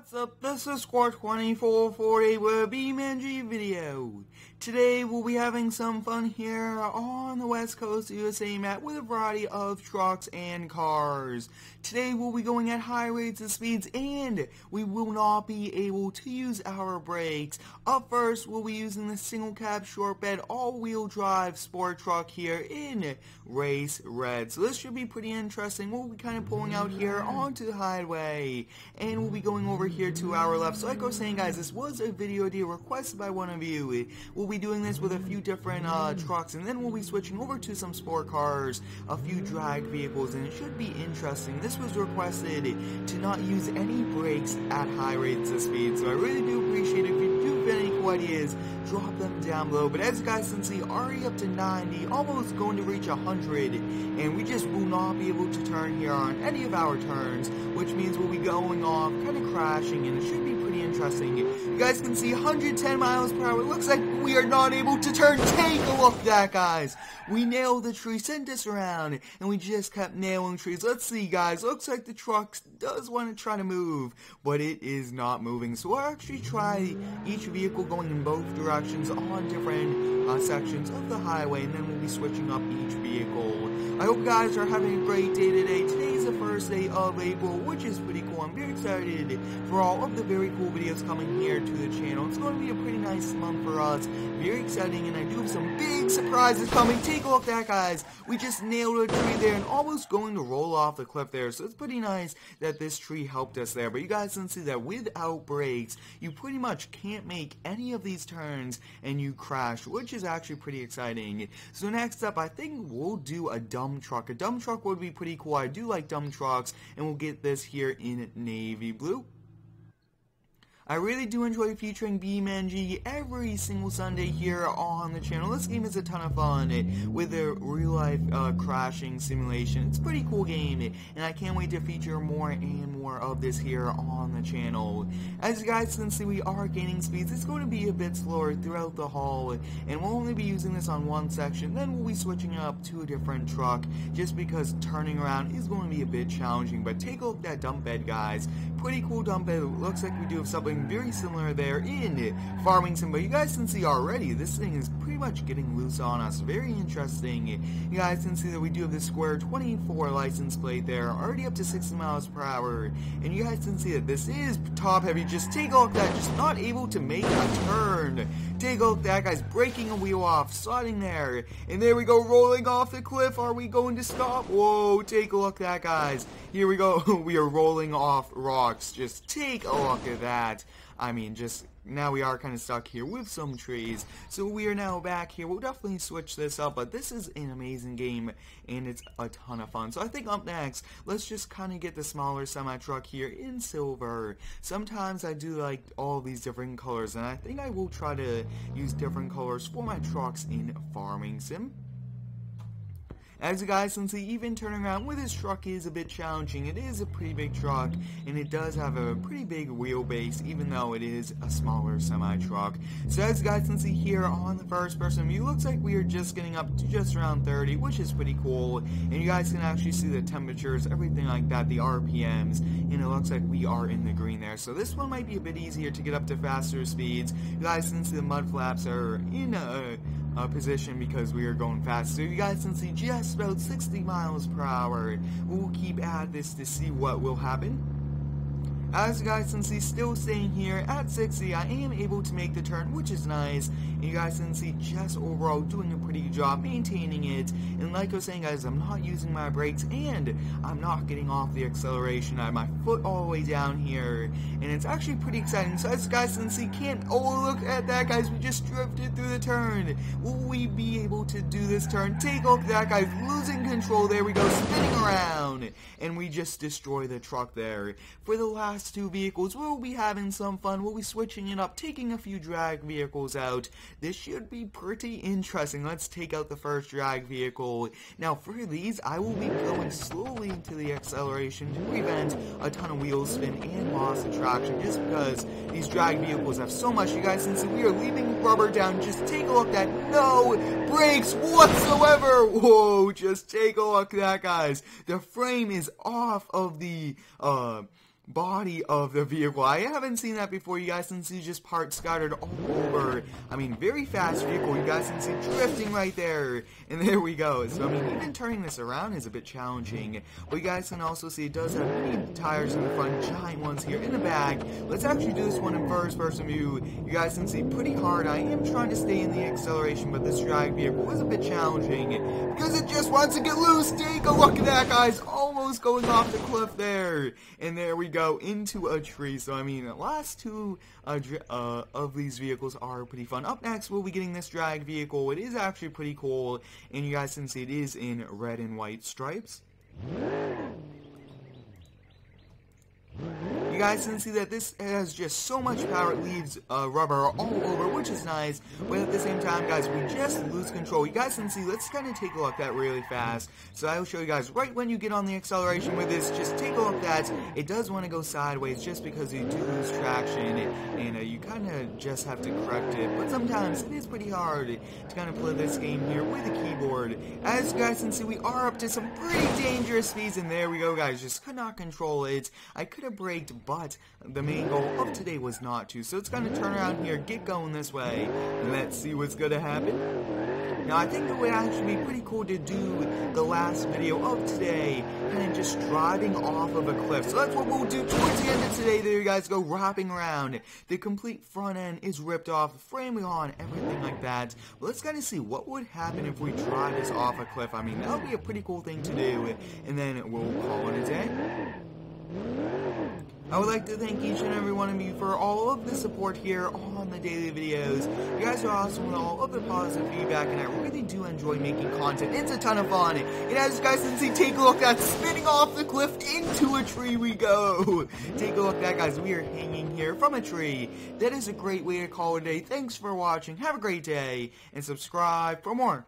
What's up? This is Square 2448 with BeamNG video. Today we'll be having some fun here on the west coast USA map with a variety of trucks and cars. Today we'll be going at high rates of speeds and we will not be able to use our brakes. Up first we'll be using the single cab short bed all wheel drive sport truck here in race red. So this should be pretty interesting. We'll be kind of pulling out here onto the highway and we'll be going over here to our left. So like I was saying guys, this was a video idea requested by one of you. We'll be doing this with a few different uh, trucks, and then we'll be switching over to some sport cars, a few drag vehicles, and it should be interesting. This was requested to not use any brakes at high rates of speed, so I really do appreciate if you do have any cool drop them down below. But as you guys can see, already up to 90, almost going to reach 100, and we just will not be able to turn here on any of our turns, which means we'll be going off, kind of crashing, and it should be pretty interesting. You guys can see 110 miles per hour. It looks like we are not able to turn. Take a look at that, guys. We nailed the tree, sent us around, and we just kept nailing trees. Let's see, guys. Looks like the truck does want to try to move, but it is not moving. So we'll actually try each vehicle going in both directions on different uh, sections of the highway, and then we'll be switching up each vehicle. I hope you guys are having a great day today. Today's the first day of April, which is pretty cool. I'm very excited for all of the very cool videos coming here to the channel. It's going to be a pretty nice month for us. Very exciting, and I do have some big surprises coming. Take a look at that, guys. We just nailed a tree there and almost going to roll off the cliff there. So it's pretty nice that this tree helped us there. But you guys can see that without brakes, you pretty much can't make any of these turns and you crash, which is actually pretty exciting. So next up, I think we'll do a dump truck. A dump truck would be pretty cool. I do like dump trucks, and we'll get this here in navy blue. I really do enjoy featuring BeamNG every single Sunday here on the channel. This game is a ton of fun eh, with a real-life uh, crashing simulation. It's a pretty cool game, eh, and I can't wait to feature more and more of this here on the channel. As you guys can see, we are gaining speeds. It's going to be a bit slower throughout the haul, eh, and we'll only be using this on one section. Then we'll be switching up to a different truck, just because turning around is going to be a bit challenging. But take a look at that dump bed, guys. Pretty cool dump bed. Looks like we do have something very similar there in Farming Sim, but you guys can see already, this thing is pretty much getting loose on us. Very interesting. You guys can see that we do have the Square 24 license plate there, already up to 60 miles per hour, and you guys can see that this is top heavy. Just take a look at that, just not able to make a turn. Take a look at that, guy's breaking a wheel off, sliding there, and there we go, rolling off the cliff. Are we going to stop? Whoa, take a look at that, guys. Here we go, we are rolling off rocks. Just take a look at that. I mean, just now we are kind of stuck here with some trees. So we are now back here. We'll definitely switch this up, but this is an amazing game, and it's a ton of fun. So I think up next, let's just kind of get the smaller semi-truck here in silver. Sometimes I do like all these different colors, and I think I will try to use different colors for my trucks in Farming Sim. As you guys can see, even turning around with this truck is a bit challenging. It is a pretty big truck, and it does have a pretty big wheelbase, even though it is a smaller semi-truck. So as you guys can see here on the first person view, looks like we are just getting up to just around 30, which is pretty cool. And you guys can actually see the temperatures, everything like that, the RPMs, and it looks like we are in the green there. So this one might be a bit easier to get up to faster speeds. You guys can see the mud flaps are in a uh, position because we are going fast. So you guys can see just about 60 miles per hour. We'll keep at this to see what will happen. As you guys can see, still staying here at 60, I am able to make the turn, which is nice. And you guys can see just overall doing a pretty good job maintaining it. And like I was saying, guys, I'm not using my brakes and I'm not getting off the acceleration. I have my foot all the way down here. And it's actually pretty exciting. So as you guys can see, can't, oh, look at that, guys. We just drifted through the turn. Will we be able to do this turn? Take off that, guys. Losing control. There we go, spinning around. And we just destroy the truck there. For the last two vehicles, we'll be having some fun. We'll be switching it up, taking a few drag vehicles out. This should be pretty interesting. Let's take out the first drag vehicle. Now, for these, I will be going slowly into the acceleration to prevent a ton of wheel spin and loss of traction, just because these drag vehicles have so much. You guys see we are leaving rubber down. Just take a look at. No brakes whatsoever. Whoa, just take a look at that, guys. The frame is off of the, uh, body of the vehicle. I haven't seen that before. You guys can see just parts scattered all over. I mean, very fast vehicle. You guys can see drifting right there. And there we go. So, I mean, even turning this around is a bit challenging. But you guys can also see it does have many tires in the front, giant ones here in the back. Let's actually do this one in first person view. You guys can see pretty hard. I am trying to stay in the acceleration, but this drag vehicle was a bit challenging because it just wants to get loose. Take a look at that, guys. Almost going off the cliff there. And there we go, into a tree. So, I mean, the last two uh, uh, of these vehicles are pretty fun. Up next, we'll be getting this drag vehicle. It is actually pretty cool, and you guys can see it is in red and white stripes. You guys can see that this has just so much power, it leaves uh, rubber all over, which is nice, but at the same time, guys, we just lose control. You guys can see, let's kind of take a look at that really fast. So I will show you guys right when you get on the acceleration with this, just take a look at that. It does want to go sideways just because you do lose traction, and uh, you kind of just have to correct it, but sometimes it is pretty hard to kind of play this game here with a keyboard. As you guys can see, we are up to some pretty dangerous speeds, and there we go, guys, just could not control it. I could have braked, but the main goal of today was not to. So it's going to turn around here, get going this way, let's see what's going to happen. Now, I think it would actually be pretty cool to do the last video of today, kind of just driving off of a cliff. So that's what we'll do towards the end of today. There you guys go, wrapping around. The complete front end is ripped off, framing on, everything like that. But let's kind of see what would happen if we drive this off a cliff. I mean, that would be a pretty cool thing to do, and then we'll call it a day. I would like to thank each and every one of you for all of the support here on the daily videos. You guys are awesome with all of the positive feedback, and I really do enjoy making content. It's a ton of fun. And as you guys can see, take a look at spinning off the cliff into a tree we go. Take a look at that, guys. We are hanging here from a tree. That is a great way to call it a day. Thanks for watching. Have a great day, and subscribe for more.